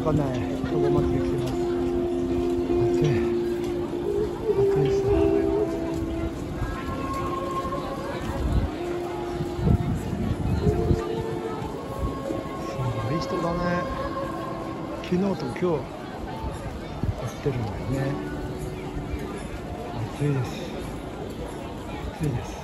かないとどまってきてます暑い暑いですすごい人だね昨日と今日やってるんだよね暑いです暑いです。